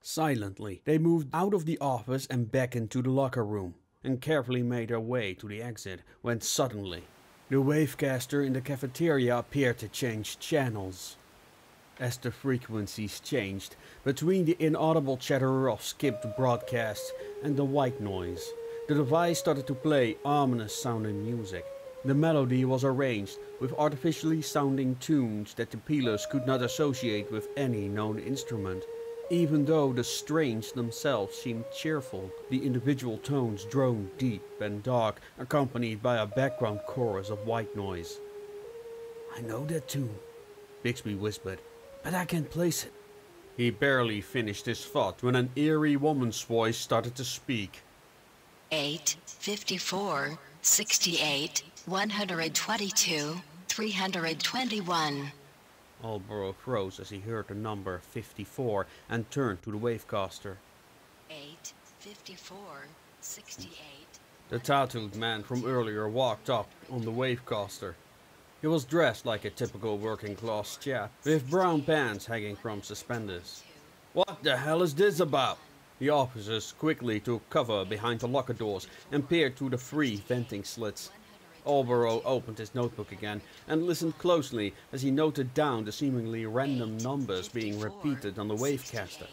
Silently, they moved out of the office and back into the locker room, and carefully made their way to the exit when suddenly the wavecaster in the cafeteria appeared to change channels. As the frequencies changed, between the inaudible chatter of skipped broadcasts and the white noise, the device started to play ominous sounding music. The melody was arranged with artificially sounding tunes that the peelers could not associate with any known instrument. Even though the strains themselves seemed cheerful, the individual tones droned deep and dark, accompanied by a background chorus of white noise. I know that tune, Bixby whispered, but I can't place it. He barely finished his thought when an eerie woman's voice started to speak. 8, 54, 68, 122, 321. Alborough froze as he heard the number 54 and turned to the wavecaster. 8, 54, 68. The tattooed man from earlier walked up on the wavecaster. He was dressed like a typical working class chap, with brown pants hanging from suspenders. What the hell is this about? The officers quickly took cover behind the locker doors and peered through the three venting slits. Alborough opened his notebook again and listened closely as he noted down the seemingly random numbers being repeated on the wavecaster.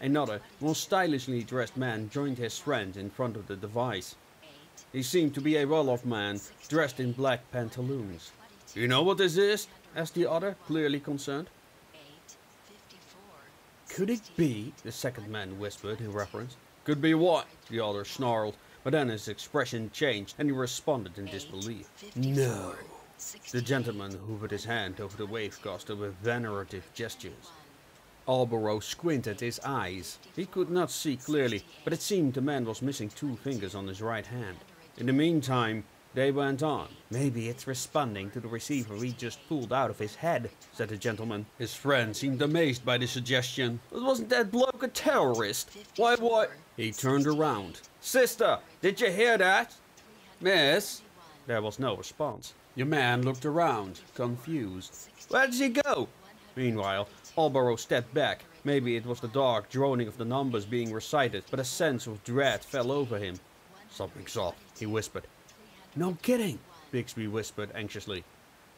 Another, more stylishly dressed man joined his friend in front of the device. He seemed to be a well-off man, dressed in black pantaloons. You know what this is? asked the other, clearly concerned. 8, 54. Could it be? The second man whispered in reference. Could be what? The other snarled, but then his expression changed and he responded in disbelief. No. The gentleman hovered his hand over the wavecaster with venerative gestures. Alborough squinted his eyes. He could not see clearly, but it seemed the man was missing two fingers on his right hand. In the meantime, They went on. Maybe it's responding to the receiver we just pulled out of his head, said the gentleman. His friend seemed amazed by the suggestion. But wasn't that bloke a terrorist? Why, what? He turned around. Sister, did you hear that? Miss? There was no response. Your man looked around, confused. Where did he go? Meanwhile, Alborough stepped back. Maybe it was the dark droning of the numbers being recited, but a sense of dread fell over him. Something's up, he whispered. No kidding, Bixby whispered anxiously.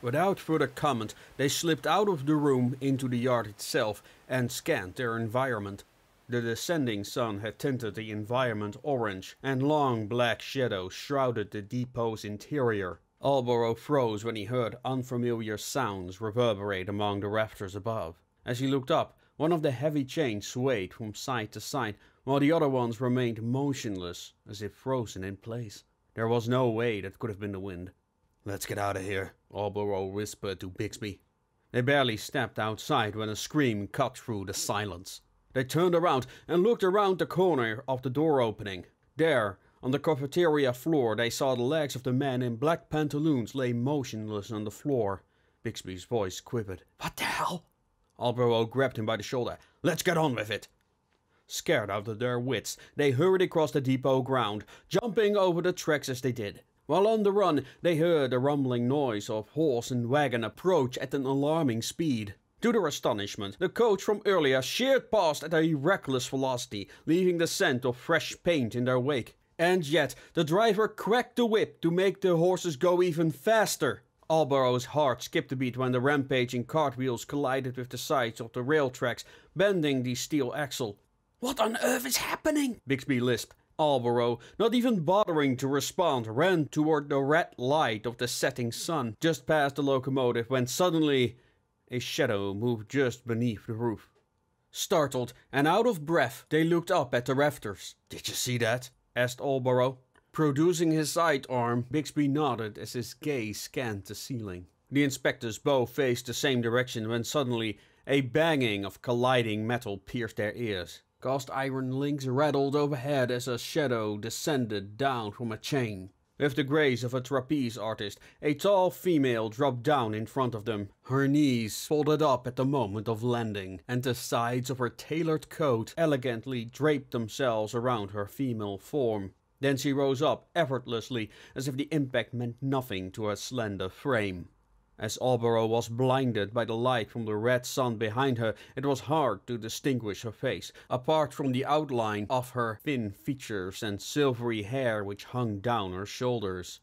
Without further comment, they slipped out of the room into the yard itself and scanned their environment. The descending sun had tinted the environment orange, and long black shadows shrouded the depot's interior. Alborough froze when he heard unfamiliar sounds reverberate among the rafters above. As he looked up, one of the heavy chains swayed from side to side, while the other ones remained motionless, as if frozen in place. There was no way that could have been the wind. Let's get out of here, Alborough whispered to Bixby. They barely stepped outside when a scream cut through the silence. They turned around and looked around the corner of the door opening. There, on the cafeteria floor, they saw the legs of the man in black pantaloons lay motionless on the floor. Bixby's voice quivered. What the hell? Alborough grabbed him by the shoulder. Let's get on with it. Scared out of their wits, they hurried across the depot ground, jumping over the tracks as they did. While on the run, they heard the rumbling noise of horse and wagon approach at an alarming speed. To their astonishment, the coach from earlier sheared past at a reckless velocity, leaving the scent of fresh paint in their wake. And yet, the driver cracked the whip to make the horses go even faster. Alborough's heart skipped a beat when the rampaging cartwheels collided with the sides of the rail tracks, bending the steel axle. What on earth is happening? Bixby lisped. Alborough, not even bothering to respond, ran toward the red light of the setting sun, just past the locomotive, when suddenly a shadow moved just beneath the roof. Startled and out of breath, they looked up at the rafters. Did you see that? asked Alborough. Producing his sidearm, Bixby nodded as his gaze scanned the ceiling. The inspectors both faced the same direction when suddenly a banging of colliding metal pierced their ears. Cast iron links rattled overhead as a shadow descended down from a chain. With the grace of a trapeze artist, a tall female dropped down in front of them, her knees folded up at the moment of landing, and the sides of her tailored coat elegantly draped themselves around her female form. Then she rose up effortlessly, as if the impact meant nothing to her slender frame. As Alborough was blinded by the light from the red sun behind her, it was hard to distinguish her face, apart from the outline of her thin features and silvery hair which hung down her shoulders.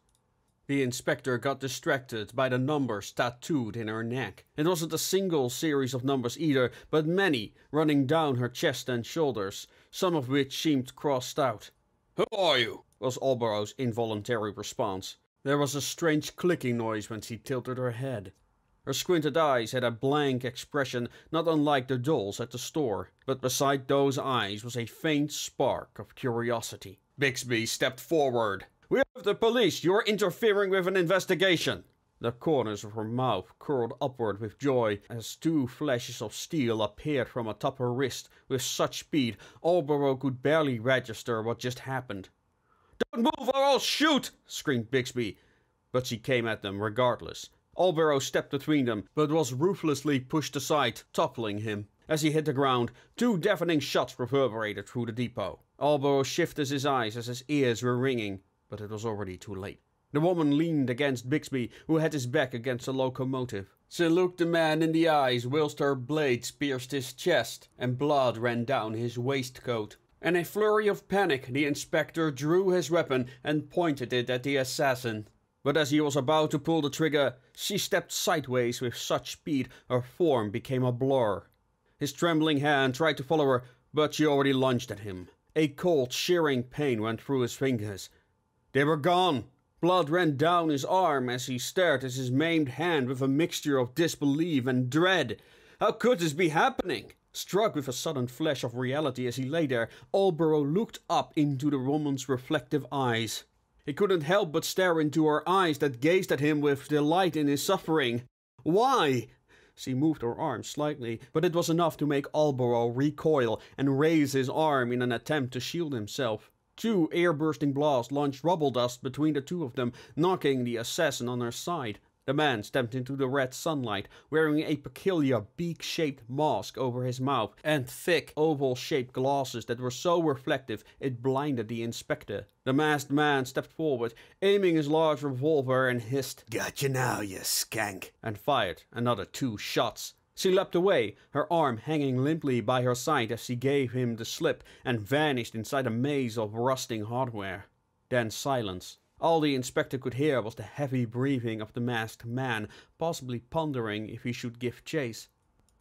The inspector got distracted by the numbers tattooed in her neck. It wasn't a single series of numbers either, but many running down her chest and shoulders, some of which seemed crossed out. Who are you? was Alborough's involuntary response. There was a strange clicking noise when she tilted her head. Her squinted eyes had a blank expression not unlike the doll's at the store, but beside those eyes was a faint spark of curiosity. Bixby stepped forward. We have the police! You are interfering with an investigation! The corners of her mouth curled upward with joy as two flashes of steel appeared from atop her wrist with such speed Alborough could barely register what just happened. Don't move or I'll shoot! screamed Bixby, but she came at them regardless. Alborough stepped between them, but was ruthlessly pushed aside, toppling him. As he hit the ground, two deafening shots reverberated through the depot. Alborough shifted his eyes as his ears were ringing, but it was already too late. The woman leaned against Bixby, who had his back against the locomotive. She looked the man in the eyes whilst her blades pierced his chest, and blood ran down his waistcoat. In a flurry of panic, the inspector drew his weapon and pointed it at the assassin. But as he was about to pull the trigger, she stepped sideways with such speed her form became a blur. His trembling hand tried to follow her, but she already lunged at him. A cold, shearing pain went through his fingers. They were gone. Blood ran down his arm as he stared at his maimed hand with a mixture of disbelief and dread. How could this be happening? Struck with a sudden flash of reality as he lay there, Alborough looked up into the woman's reflective eyes. He couldn't help but stare into her eyes that gazed at him with delight in his suffering. Why? She moved her arm slightly, but it was enough to make Alborough recoil and raise his arm in an attempt to shield himself. Two air-bursting blasts launched rubble dust between the two of them, knocking the assassin on her side. The man stepped into the red sunlight, wearing a peculiar beak-shaped mask over his mouth and thick oval-shaped glasses that were so reflective it blinded the inspector. The masked man stepped forward, aiming his large revolver and hissed, Gotcha now, you skank. and fired another two shots. She leapt away, her arm hanging limply by her side as she gave him the slip and vanished inside a maze of rusting hardware. Then silence. All the inspector could hear was the heavy breathing of the masked man, possibly pondering if he should give chase.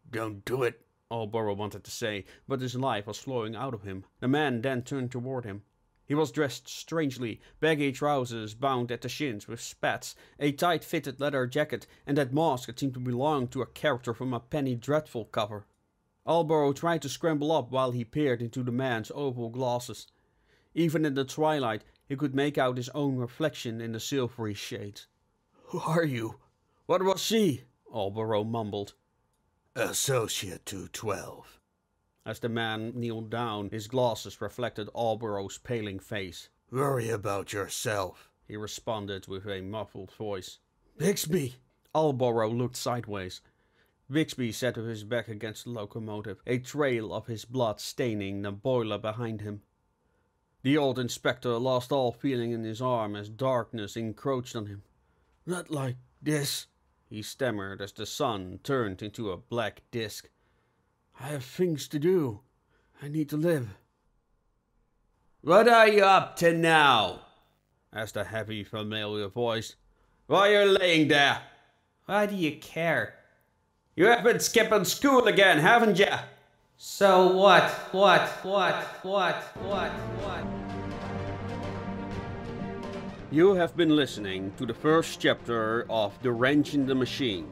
Don't do it. Alborough wanted to say, but his life was flowing out of him. The man then turned toward him. He was dressed strangely, baggy trousers bound at the shins with spats, a tight-fitted leather jacket, and that mask that seemed to belong to a character from a Penny Dreadful cover. Alborough tried to scramble up while he peered into the man's oval glasses. Even in the twilight, he could make out his own reflection in the silvery shade. Who are you? What was she? Alborough mumbled. Associate 212. As the man kneeled down, his glasses reflected Alborough's paling face. Worry about yourself. He responded with a muffled voice. Bixby! Alborough looked sideways. Bixby sat with his back against the locomotive, a trail of his blood staining the boiler behind him. The old inspector lost all feeling in his arm as darkness encroached on him. Not like this. He stammered as the sun turned into a black disk. I have things to do. I need to live. What are you up to now? asked a heavy, familiar voice. While you're laying there. Why do you care? You have been skipping school again, haven't you? So what? What? What? What? What? What? You have been listening to the first chapter of The Wrench in the Machine,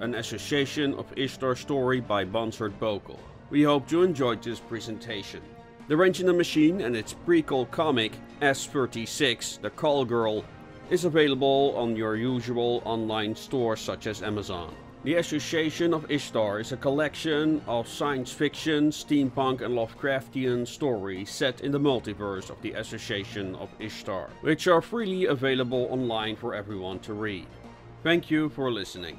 an association of Ishtar story by Bonsard Bokel. We hope you enjoyed this presentation. The Wrench in the Machine and its prequel comic, S36, The Call Girl, is available on your usual online stores such as Amazon. The Association of Ishtar is a collection of science fiction, steampunk, and Lovecraftian stories set in the multiverse of the Association of Ishtar, which are freely available online for everyone to read. Thank you for listening.